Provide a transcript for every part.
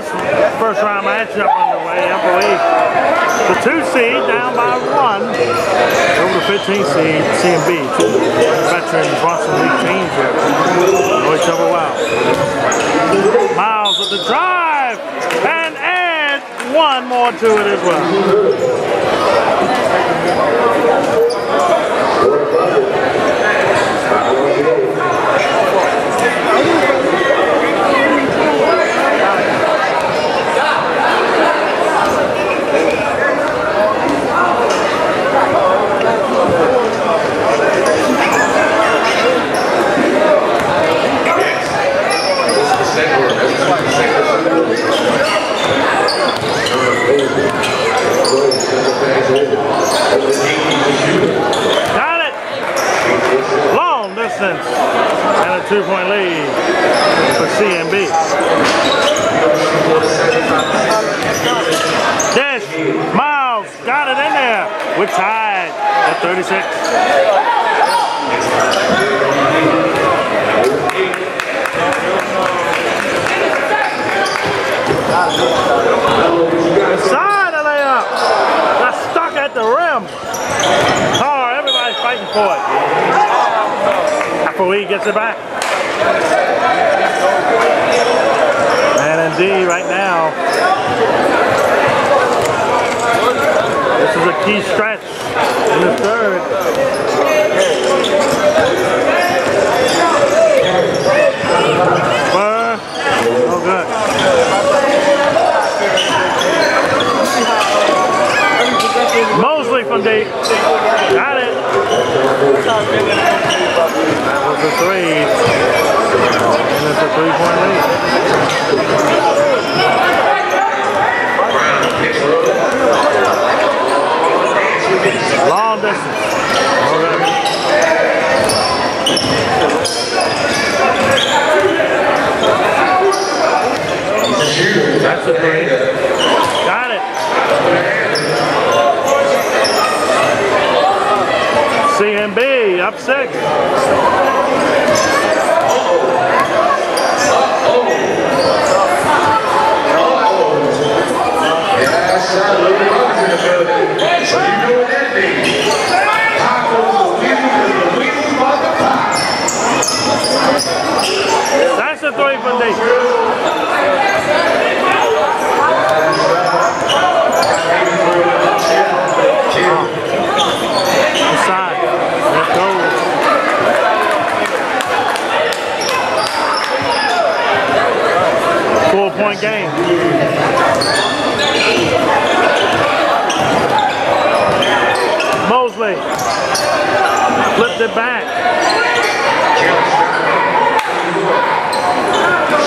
this first round matchup underway. East, the two seed down by one over the 15 seed CMB. Two veteran Brunson League teams here. Know each other well. Miles with the drive and add one more to it as well. Got it! Long distance and a two-point lead for CMB. Dish, Miles, got it in there. We're tied at 36. Side of layup. Got stuck at the rim. Oh, everybody's fighting for it. He gets it back. And indeed, right now, this is a key stretch in the third. But, oh good. Mosley from deep. Got it. That was a three. And it's a three-point lead. Long distance. Okay. That's a three. Got it. Up six. That's a three from. Inside. Let's go. Four point game. Mosley flipped it back.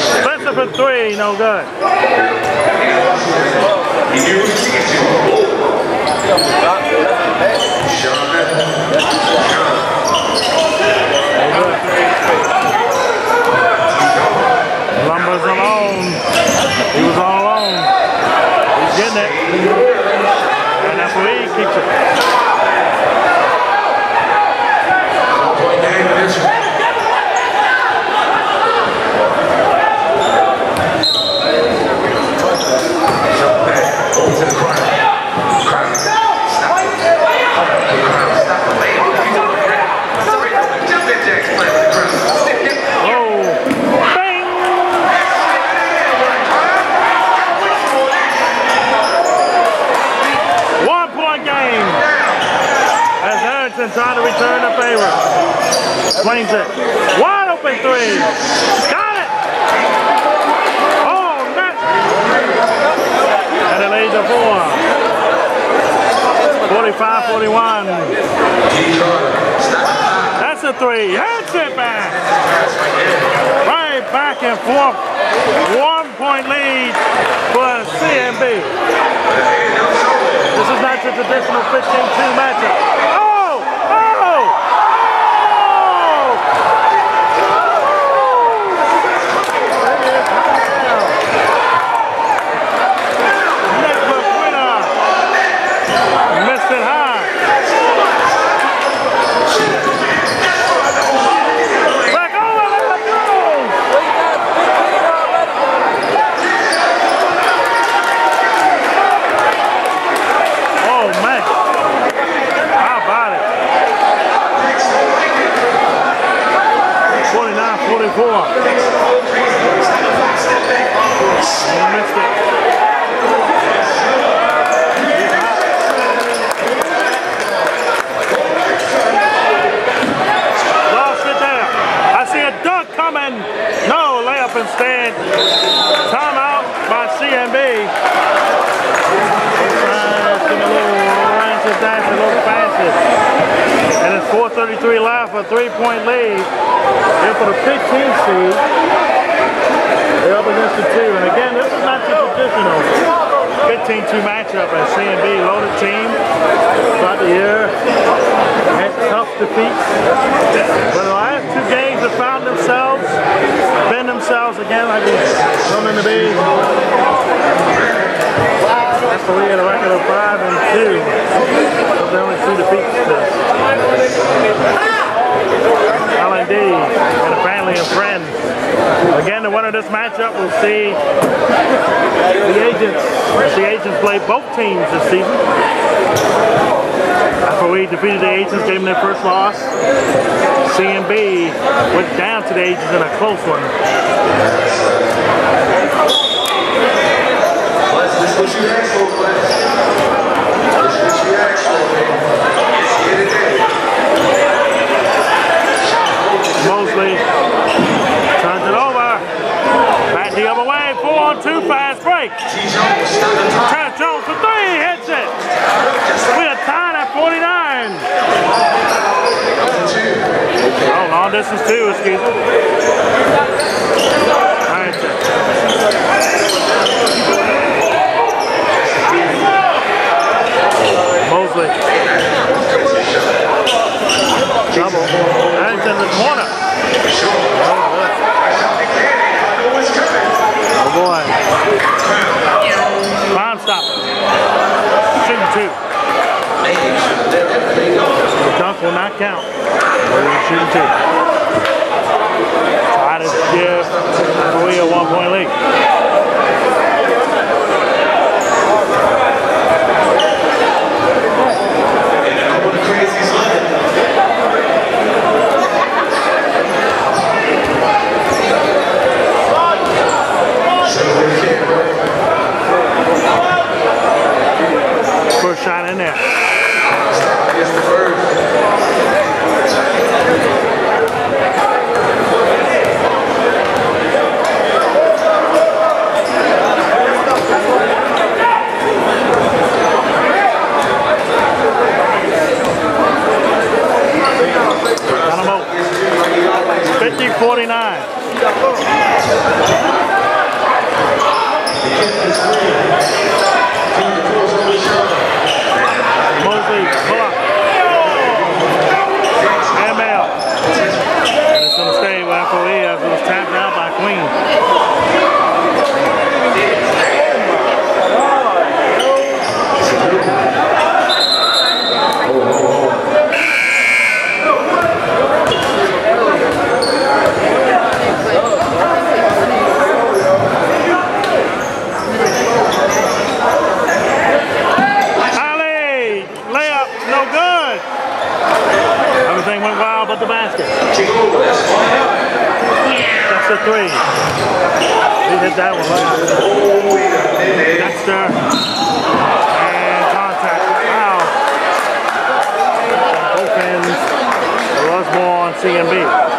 Spencer for three, no good. Lumber's alone. He was all alone. He's getting it. And that's where he keeps it. Oh, bang! One point game. As Harrison trying to return the favor. Swings it. Wide open three. Got it. Oh, net. And it leads to four. 45-41. That's a three. Hits it back. And forth. One point lead for CMB. This is not your traditional 15-2 matchup. Oh! Oh! Oh! Winner. Missed it high. Back over, let it go! Before. 33 left, a three-point lead. And for the 15 seed. They're up against the two. And again, this is not the traditional 15-2 matchup at CMB. Loaded team throughout the year. Had tough defeats. But the last two games have found themselves, been themselves again like it's coming to be. Wow the lead at a record of five and two. Those are only two defeats to L&D and a family and friends. Again, the winner of this matchup will see the agents. The agents play both teams this season. After we defeated the agents, gave them their first loss. CMB went down to the agents in a close one. Mosley turns it over. Back the other way. Four on two fast break. Trent Jones for three. Hits it. We are tied at 49. Oh, long distance two, excuse me. All right. Mosley. Double. And it's in the corner. Oh boy. Crime stopper. Shooting two. The dunk will not count. Shooting two. Try to give Korea one point lead. I'm on the crazy slide. Celebrate the kid, bro. First shot in there. I guess the first. Got him out. 50 49. Mosley, pull up. And Mail. And it's going to stay with FOE as it was tapped out by Queen. Ali, layup, no good. Everything went wild but the basket. That's a three. He hit that one right. Dexter. And contact. Wow. Both ends. Was on CMB.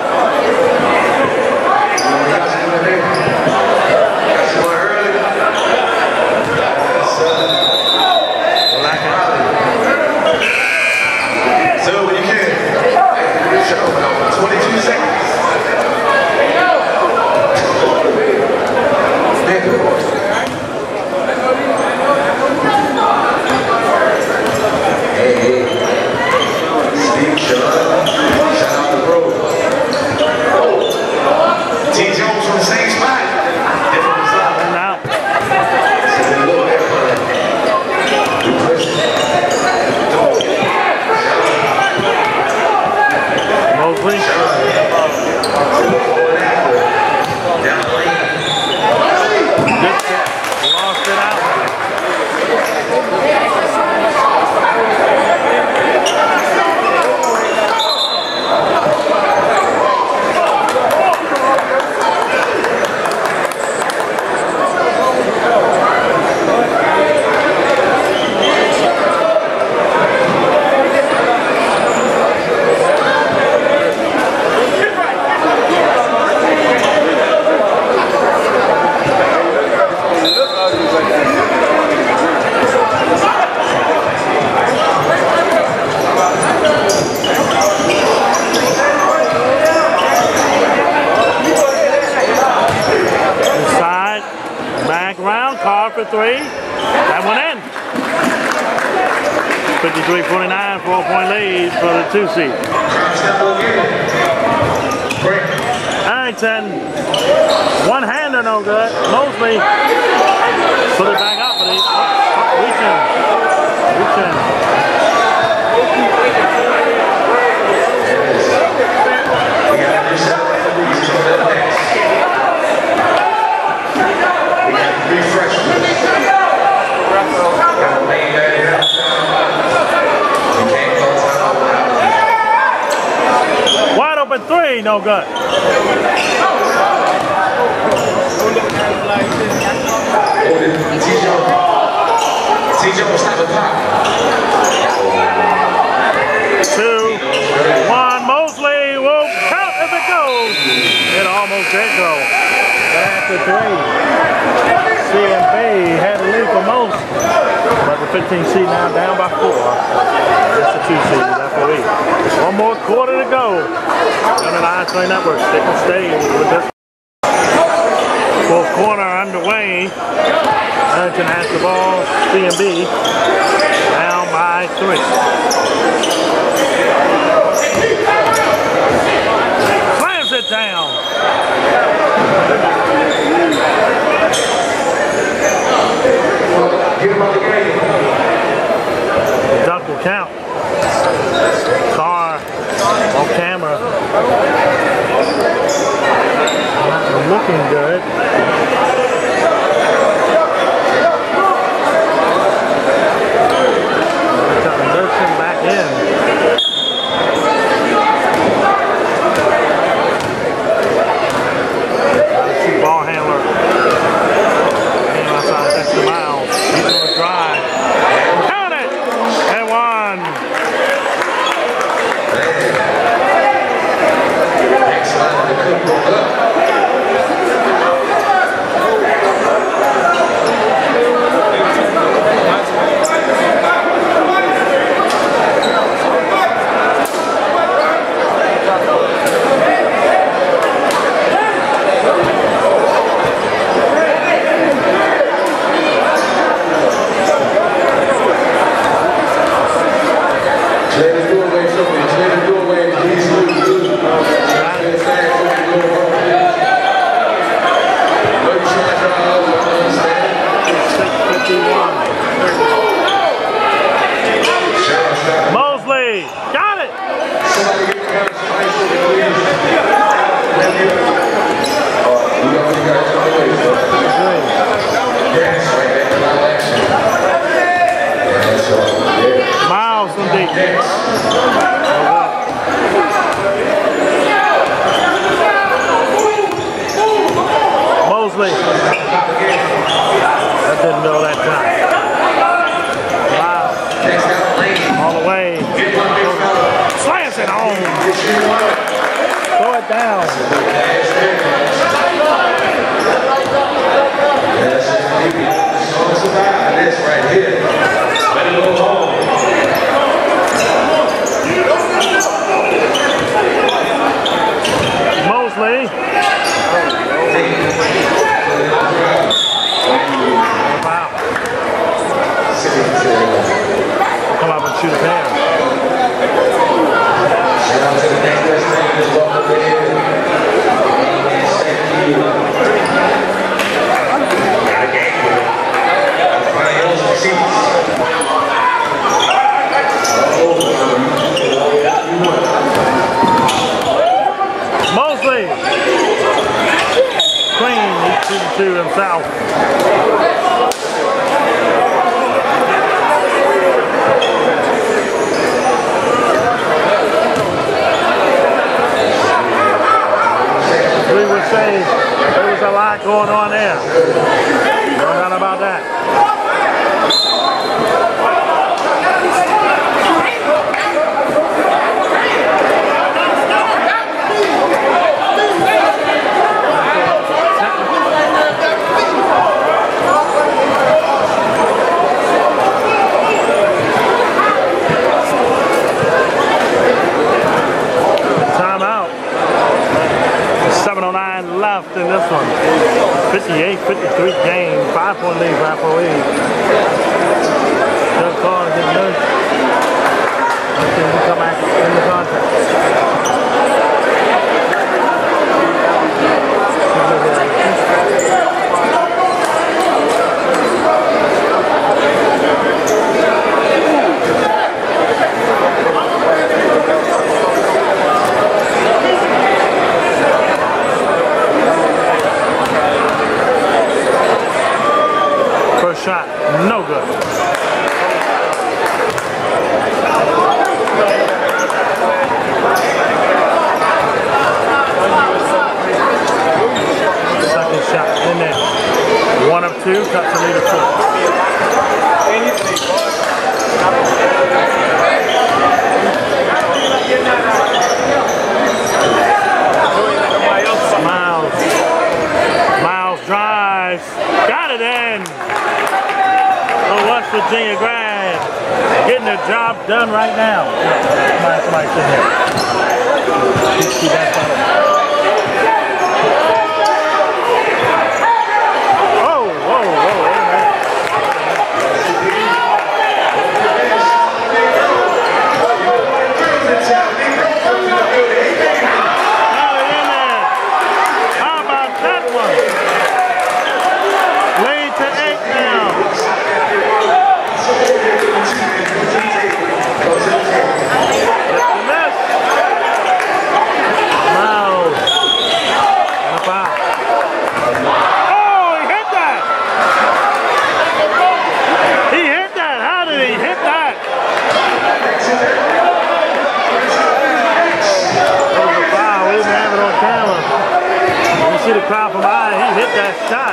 Three. That one in. 53-49, four-point lead for the two seed. Arrington, one hander no good. Mosley put it back up, but he reaching. Wide open three, no three ain't no good. Two, one, Mosley will count as it goes. It almost did go. After three, CMB had a lead for Mosley. 15C now down by four. That's the two seed, we One more quarter to go. And an ISA network, stick and stay with this. Fourth corner underway. Huntington has the ball, CMB, down by three. Slams it down. Duck will count. Carr on camera. Not looking good. Mosley. Shooting two himself. We would say there was a lot going on there. Left in this one. 58-53 game, five point lead for Apple League. Doug Carr getting loose. Let's see him come back in the contest. First shot, no good. One of two, cuts the lead of two. Miles. Miles drives. Got it in. The West Virginia grad. Getting the job done right now. See that fellow? Oh, whoa, whoa, wait a minute. Got it in there. How about that one? Lead to eight now. Miss. Miles. And a foul. Oh, he hit that. He hit that. How did he hit that? That was a foul. We didn't have it on camera. See from behind. He hit that shot.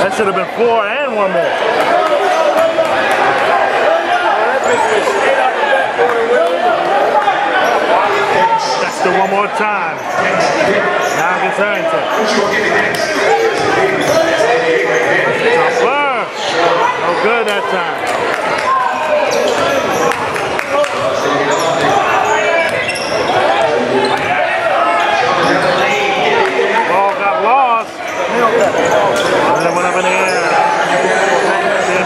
That should have been four and one more. That's the one more time. Now gets Harrington. No good that time. Ball got lost. It went up in the air.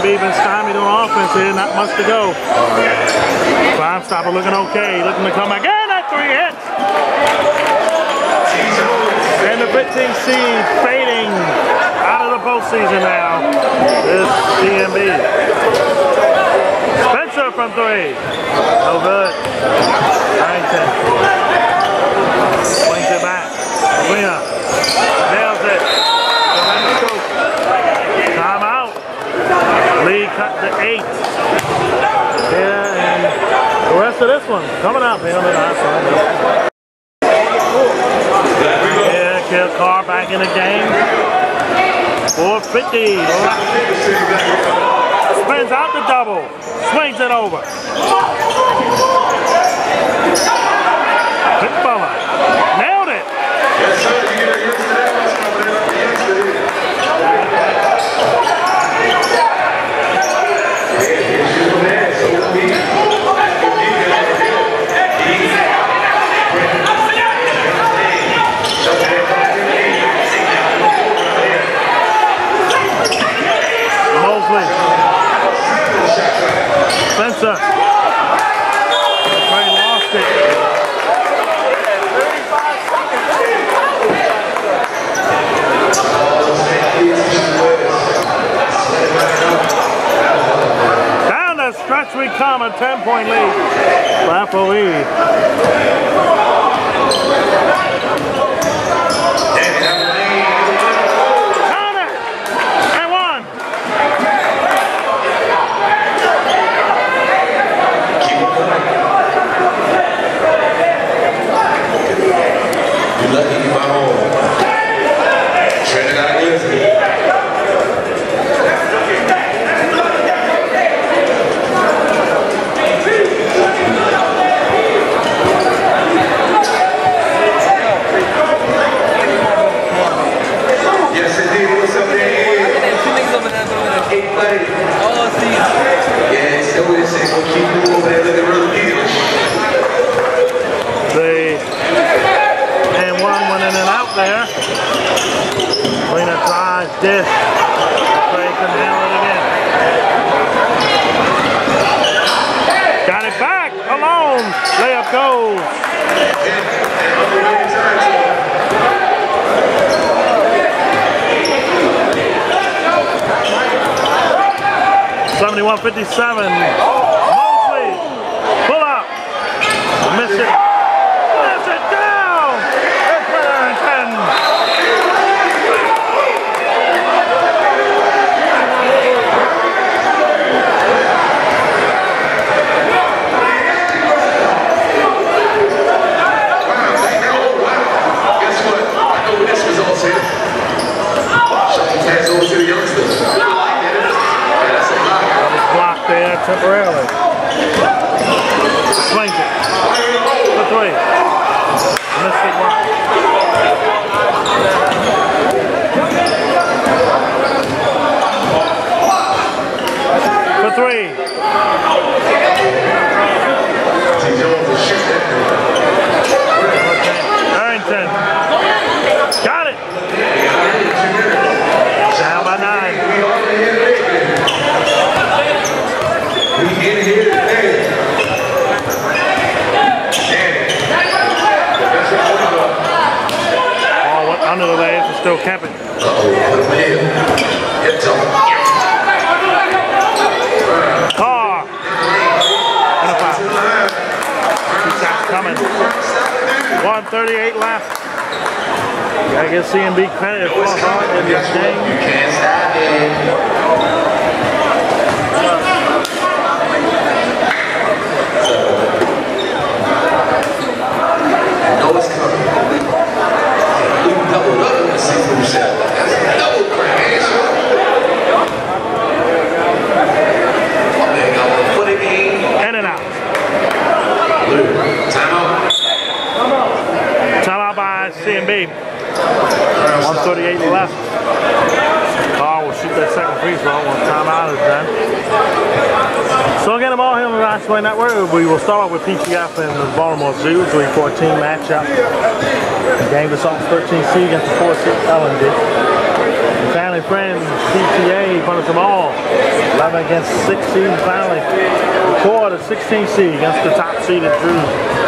Stymied on offense here, not much to go. Five stopper looking okay, looking to come back. And that three hits. And the 15 seed fading out of the postseason now is CMB. Spencer from three. No good. Harrington. Swings it back. Arena. Nails it. Time out. Lead cut to eight. Yeah, and the rest of this one coming up here on the last one. Yeah, Kill Carr back in the game. 450. Spins out the double. Swings it over. Quick fella. Nailed it. Yes, sir. You get it yesterday. I was coming up yesterday. Mosley. Spencer. Trey lost it. Down the stretch we come, a 10 point lead. Lapo lead. stiff, but he handle it again. Got it back, alone, layup goes. Seventy-one fifty-seven. Mosley, pull up, miss it. temporarily. Swings it. For three. Missed it one. For three. Arrington. still camping. Car! And a foul. Two coming. 138 left. Gotta get CMB credit game. we'll start off with PTF and the Baltimore Zoo, 3-14 matchup. The game is off 13C against the 4-6 LND. Family finally, friend PTA punished them all. 11 against 6C, finally recorded 16C against the top seeded Drew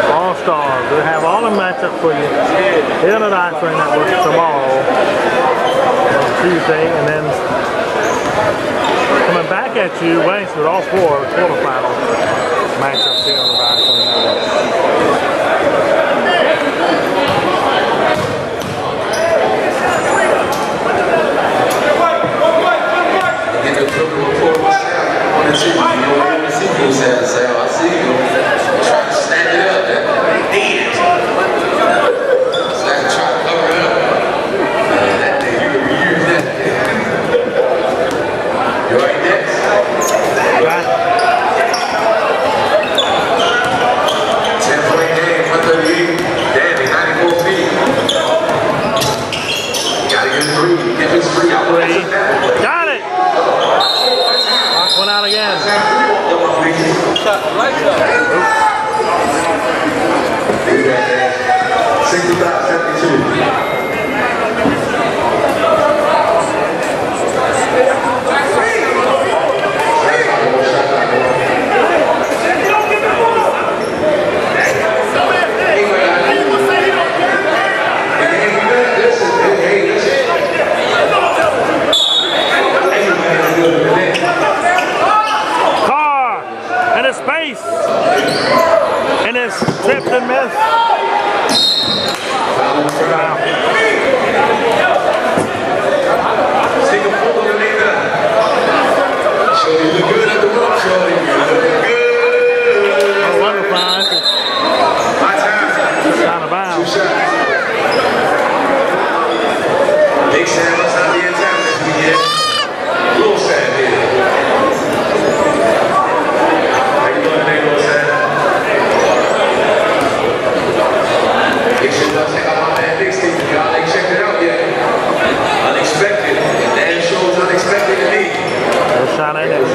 All-Stars. We'll have all the matchup for you here on the that Network tomorrow, on Tuesday, and then coming back at you, Wayne, with all four quarterfinals matchup here on the back കാണാനായിരുന്നു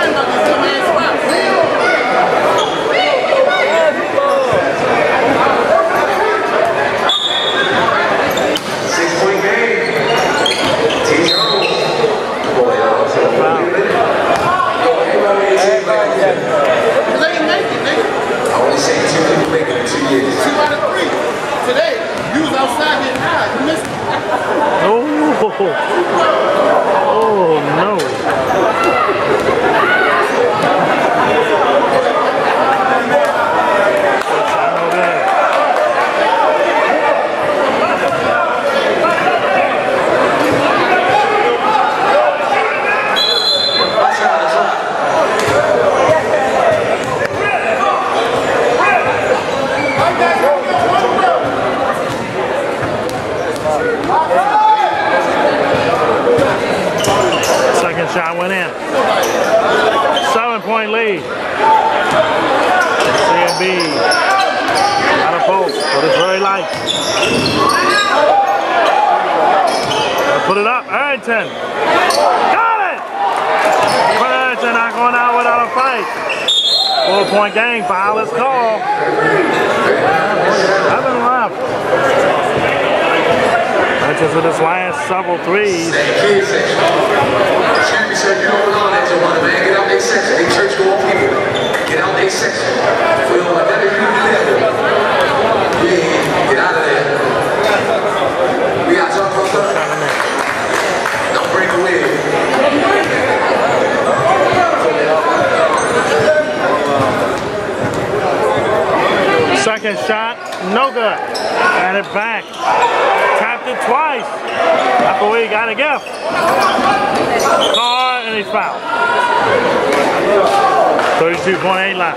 Silvão aí lá.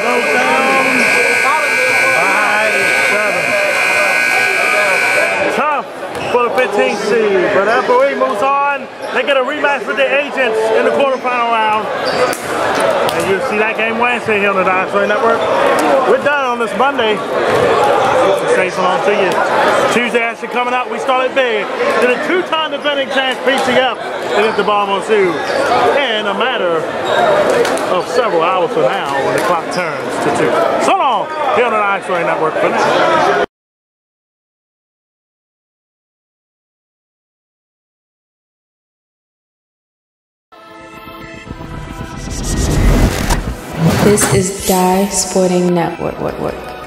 go down seven. Tough for the 15th seed, but FOE moves on. They get a rematch with the agents in the quarterfinal round. And you'll see that game Wednesday here on the Dinosaur Network. We're done on this Monday. Stay so to you. Tuesday action coming up, we started big. To the two-time defending champs PCF and at the bomb on two in a matter of several hours from now when the clock turns to two. So long here on the X-Ray Network for now. This is Dye Sporting Network. What, what.